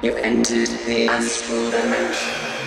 You entered the astral dimension.